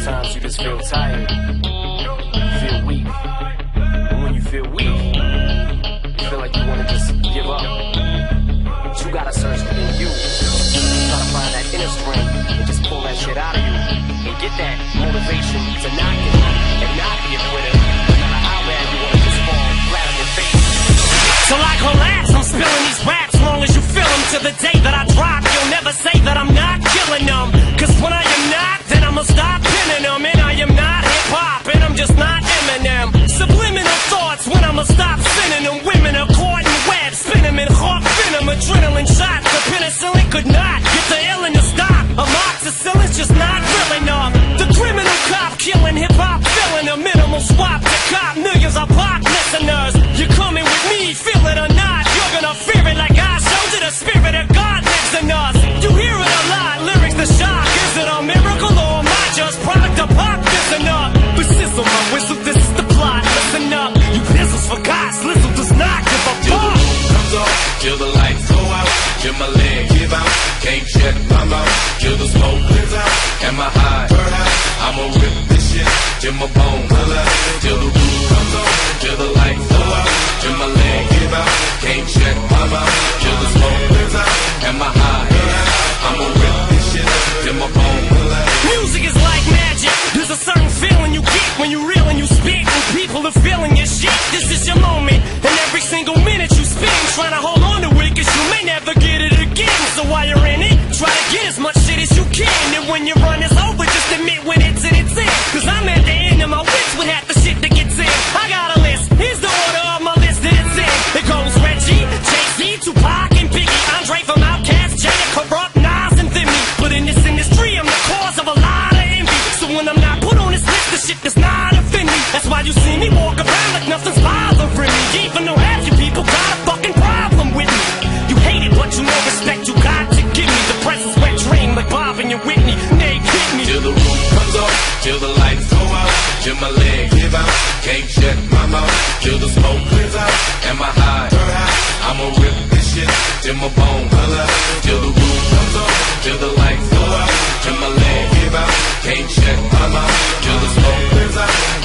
Sometimes you just feel tired. You feel weak. And when you feel weak, you feel like you want to just give up. But you gotta search within you. Try to find that inner strength and just pull that shit out of you. And get that motivation to not give up and not be a quitter. No matter how bad you want to just fall flat on your face. Collapse, I'm spilling these raps long as you to the day. the lights go out, till my leg give out. Can't check my mouth, kill the smoke clears out. Am I high? Am I high? I'ma rip this shit till my bone. till the lights go out, till my leg give out, can't shut my mouth, till the smoke clears out, and my high, I'ma rip this shit, till my bone color, till the roof comes on, till the lights go out, till my leg give out, can't shut my mouth, till the smoke clears out.